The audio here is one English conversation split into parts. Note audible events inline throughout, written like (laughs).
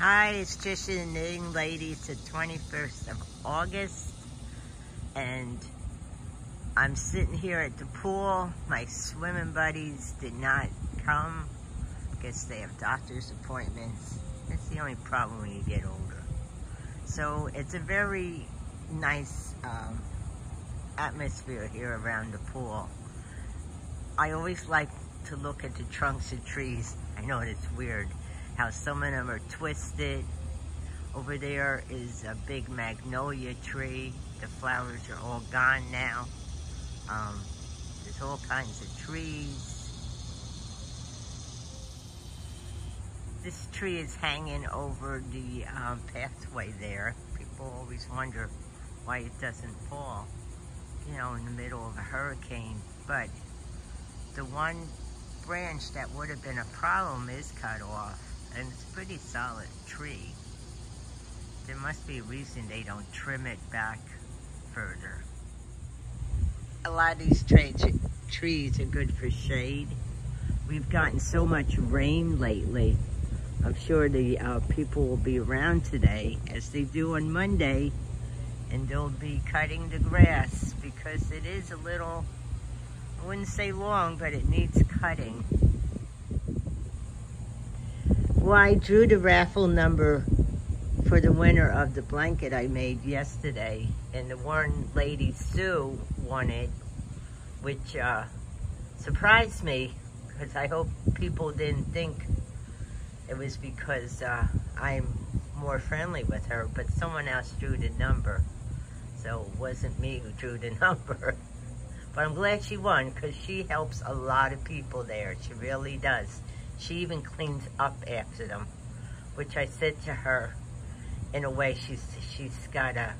Hi, it's Tricia the Knitting Lady. It's the 21st of August, and I'm sitting here at the pool. My swimming buddies did not come. Guess they have doctor's appointments. That's the only problem when you get older. So it's a very nice um, atmosphere here around the pool. I always like to look at the trunks of trees. I know it's weird how some of them are twisted. Over there is a big magnolia tree. The flowers are all gone now. Um, there's all kinds of trees. This tree is hanging over the um, pathway there. People always wonder why it doesn't fall, you know, in the middle of a hurricane. But the one branch that would have been a problem is cut off and it's a pretty solid tree. There must be a reason they don't trim it back further. A lot of these trees are good for shade. We've gotten so much rain lately. I'm sure the uh, people will be around today as they do on Monday and they'll be cutting the grass because it is a little, I wouldn't say long, but it needs cutting. Well, I drew the raffle number for the winner of the blanket I made yesterday. And the one lady, Sue, won it, which uh, surprised me because I hope people didn't think it was because uh, I'm more friendly with her, but someone else drew the number. So it wasn't me who drew the (laughs) number. But I'm glad she won because she helps a lot of people there. She really does. She even cleans up after them, which I said to her, in a way, she's she's gotta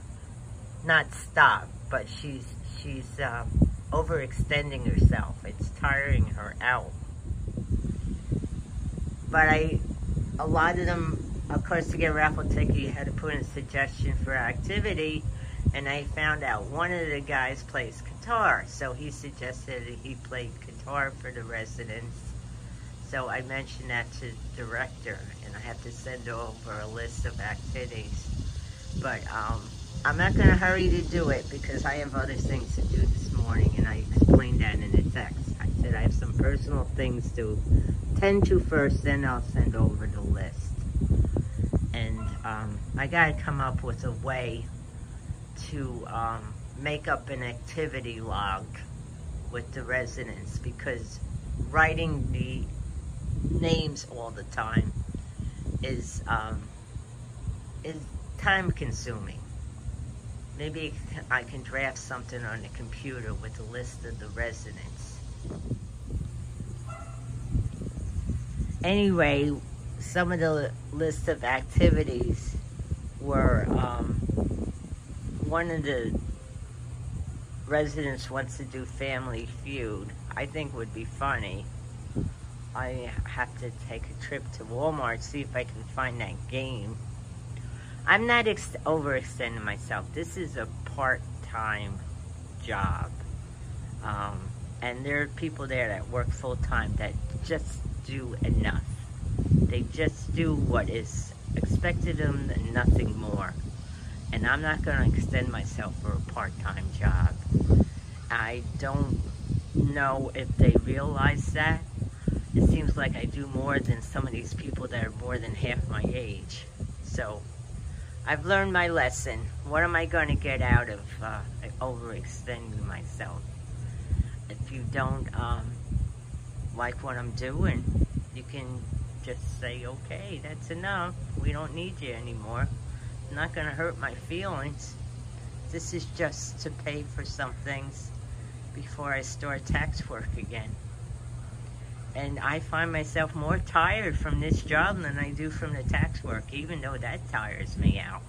not stop, but she's she's uh, overextending herself. It's tiring her out. But I, a lot of them, of course, to get a raffle ticket, you had to put in a suggestion for activity, and I found out one of the guys plays guitar, so he suggested that he played guitar for the residents so I mentioned that to the director, and I have to send over a list of activities. But um, I'm not going to hurry to do it because I have other things to do this morning, and I explained that in the text. I said I have some personal things to tend to first, then I'll send over the list. And um, I got to come up with a way to um, make up an activity log with the residents because writing the names all the time is um, is time consuming. Maybe I can draft something on the computer with a list of the residents. Anyway, some of the list of activities were um, one of the residents wants to do Family Feud. I think would be funny. I have to take a trip to Walmart, see if I can find that game. I'm not overextending myself. This is a part-time job. Um, and there are people there that work full-time that just do enough. They just do what is expected of them nothing more. And I'm not going to extend myself for a part-time job. I don't know if they realize that it seems like I do more than some of these people that are more than half my age. So I've learned my lesson. What am I going to get out of uh, overextending myself? If you don't um, like what I'm doing, you can just say, okay, that's enough. We don't need you anymore. It's not going to hurt my feelings. This is just to pay for some things before I start tax work again and I find myself more tired from this job than I do from the tax work, even though that tires me out.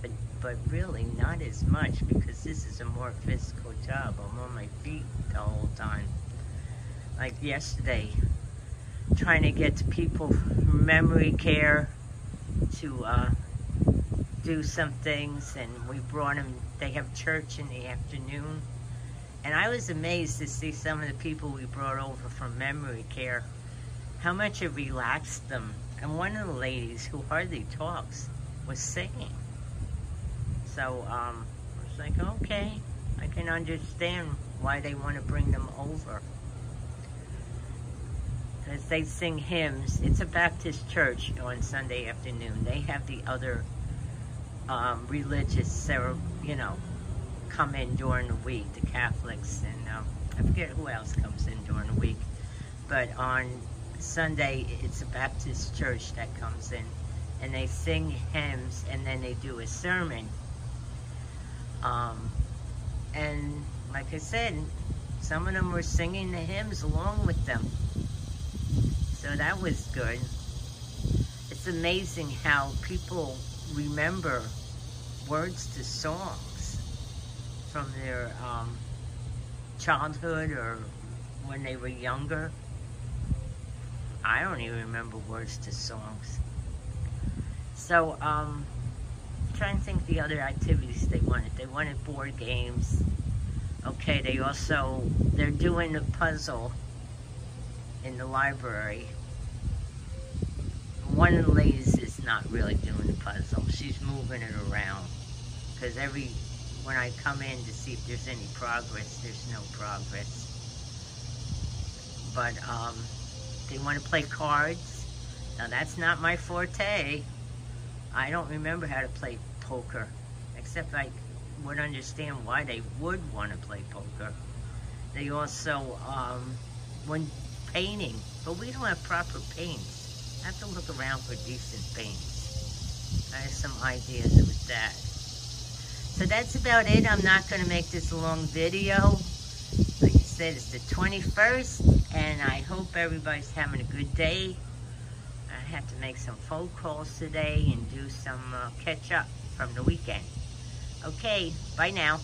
But, but really not as much because this is a more physical job. I'm on my feet the whole time. Like yesterday, trying to get people from memory care to uh, do some things, and we brought them, they have church in the afternoon and I was amazed to see some of the people we brought over from memory care, how much it relaxed them and one of the ladies who hardly talks was singing. So um, I was like, okay, I can understand why they want to bring them over. Because they sing hymns. It's a Baptist church on Sunday afternoon. They have the other um, religious, you know, come in during the week, the Catholics, and um, I forget who else comes in during the week. But on Sunday, it's a Baptist church that comes in, and they sing hymns, and then they do a sermon. Um, and like I said, some of them were singing the hymns along with them. So that was good. It's amazing how people remember words to songs from their um, childhood or when they were younger. I don't even remember words to songs. So, um, trying to think the other activities they wanted. They wanted board games. Okay, they also, they're doing a puzzle in the library. One of the ladies is not really doing the puzzle. She's moving it around. Because every, when I come in to see if there's any progress, there's no progress. But, um, they want to play cards. Now that's not my forte. I don't remember how to play poker, except I would understand why they would want to play poker. They also, um, when painting, but we don't have proper paints. I have to look around for decent paints. I have some ideas with that. So that's about it. I'm not going to make this a long video. Like I said, it's the 21st, and I hope everybody's having a good day. I have to make some phone calls today and do some uh, catch up from the weekend. Okay, bye now.